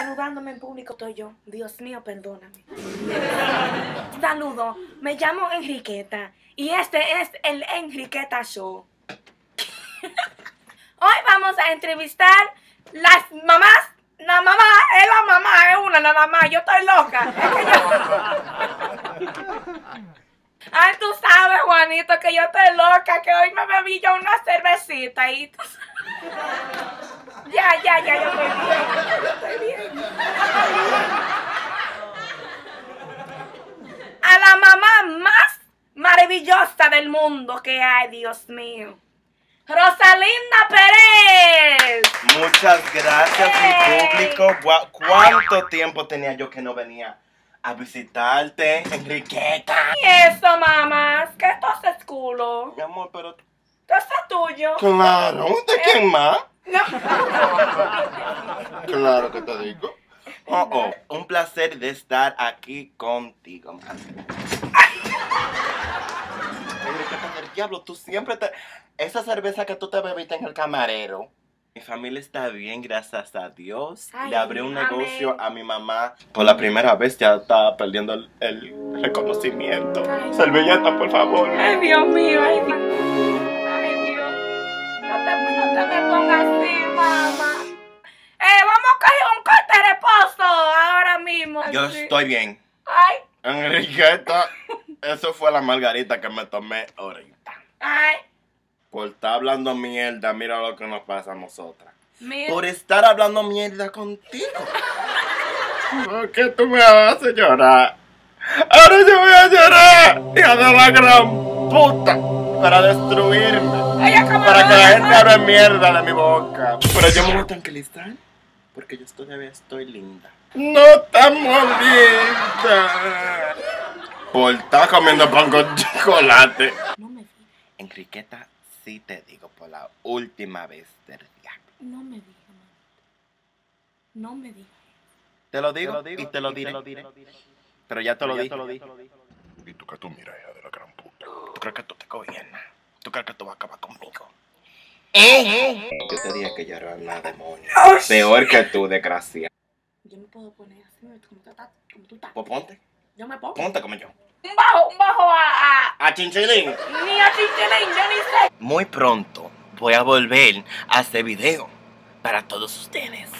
Denudándome en público estoy yo. Dios mío, perdóname. Saludo, me llamo Enriqueta y este es el Enriqueta Show. Hoy vamos a entrevistar las mamás. La mamá es la mamá, es una nada más. Yo estoy loca. Es que yo... Ay, tú sabes, Juanito, que yo estoy loca, que hoy me bebí yo una cervecita y... Ya, ya, ya, yo estoy bien. A la mamá más maravillosa del mundo que hay, Dios mío. Rosalinda Pérez. Muchas gracias, mi público. ¿Cuánto tiempo tenía yo que no venía a visitarte, Enriqueta? ¿Y eso, mamás? ¿Qué esto es culo? Mi amor, pero... ¿Esto es tuyo? Claro, ¿de quién más? No. Claro que te digo. Oh, oh, un placer de estar aquí contigo, del diablo, tú siempre te... Esa cerveza que tú te bebiste en el camarero. Mi familia está bien, gracias a Dios. Ay, Le abrí un amén. negocio a mi mamá. Por la primera vez ya está perdiendo el, el reconocimiento. Ay. Servilleta, por favor. Ay, Dios mío, ay, Dios. No me pongas así, mamá. Eh, vamos a coger un corte de reposo ahora mismo. Yo Así. estoy bien. Ay, Enriqueta, eso fue la margarita que me tomé ahorita. ay. Por estar hablando mierda, mira lo que nos pasa a nosotras. Mira. Por estar hablando mierda contigo. ¿Por qué tú me haces llorar? Ahora yo voy a llorar. Hija de la gran puta. Para destruirme. Ella Para que la gente hable mierda de mi boca. Pero yo me voy a tranquilizar. Porque yo todavía estoy linda. No estamos linda. Por estar comiendo pan con chocolate. No me digas, Enriqueta, sí te digo por la última vez del día. no me digas, mamá. No me digas. Te lo digo, y te lo diré. Pero ya te lo dije. ¿Y tú qué tú miras, hija de la gran puta? ¿Tú crees que tú te gobiernas? ¿Tú crees que tú vas a acabar conmigo? ¿Eh? Yo te dije que yo era una demonia. Peor que tú, desgracia. Yo me puedo poner así, como tú estás. Como tú estás. Pues ponte, Yo me pongo. ponte como yo. Un bajo, un bajo a. A chinchilín. a ni a Chichilín, yo ni sé. Muy pronto voy a volver a hacer video para todos ustedes.